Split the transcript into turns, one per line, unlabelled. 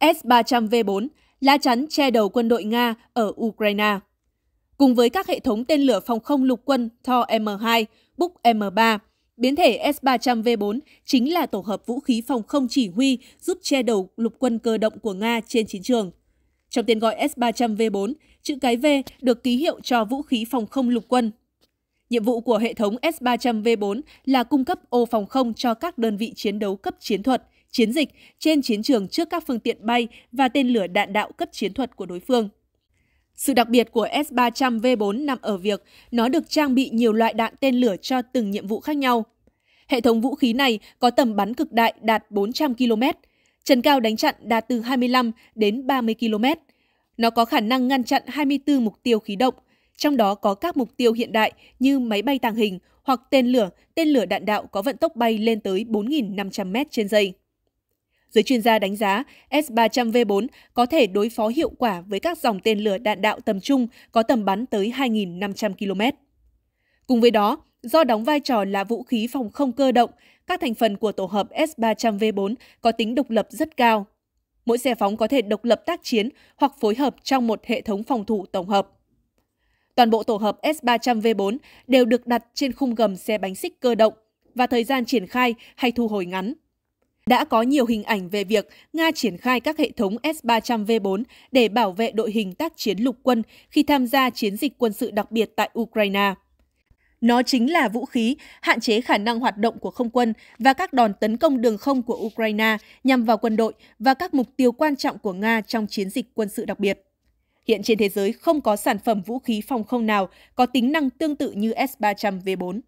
S-300V4, lá chắn che đầu quân đội Nga ở Ukraine. Cùng với các hệ thống tên lửa phòng không lục quân Thor M2, Buk M3, biến thể S-300V4 chính là tổ hợp vũ khí phòng không chỉ huy giúp che đầu lục quân cơ động của Nga trên chiến trường. Trong tên gọi S-300V4, chữ cái V được ký hiệu cho vũ khí phòng không lục quân. Nhiệm vụ của hệ thống S-300V4 là cung cấp ô phòng không cho các đơn vị chiến đấu cấp chiến thuật, chiến dịch trên chiến trường trước các phương tiện bay và tên lửa đạn đạo cấp chiến thuật của đối phương. Sự đặc biệt của S-300V4 nằm ở việc nó được trang bị nhiều loại đạn tên lửa cho từng nhiệm vụ khác nhau. Hệ thống vũ khí này có tầm bắn cực đại đạt 400 km, trần cao đánh chặn đạt từ 25 đến 30 km. Nó có khả năng ngăn chặn 24 mục tiêu khí động, trong đó có các mục tiêu hiện đại như máy bay tàng hình hoặc tên lửa, tên lửa đạn đạo có vận tốc bay lên tới 4.500 m trên giây. Giới chuyên gia đánh giá S-300V4 có thể đối phó hiệu quả với các dòng tên lửa đạn đạo tầm trung có tầm bắn tới 2.500 km. Cùng với đó, do đóng vai trò là vũ khí phòng không cơ động, các thành phần của tổ hợp S-300V4 có tính độc lập rất cao. Mỗi xe phóng có thể độc lập tác chiến hoặc phối hợp trong một hệ thống phòng thủ tổng hợp. Toàn bộ tổ hợp S-300V4 đều được đặt trên khung gầm xe bánh xích cơ động và thời gian triển khai hay thu hồi ngắn. Đã có nhiều hình ảnh về việc Nga triển khai các hệ thống S-300V4 để bảo vệ đội hình tác chiến lục quân khi tham gia chiến dịch quân sự đặc biệt tại Ukraine. Nó chính là vũ khí hạn chế khả năng hoạt động của không quân và các đòn tấn công đường không của Ukraine nhằm vào quân đội và các mục tiêu quan trọng của Nga trong chiến dịch quân sự đặc biệt. Hiện trên thế giới không có sản phẩm vũ khí phòng không nào có tính năng tương tự như S-300V4.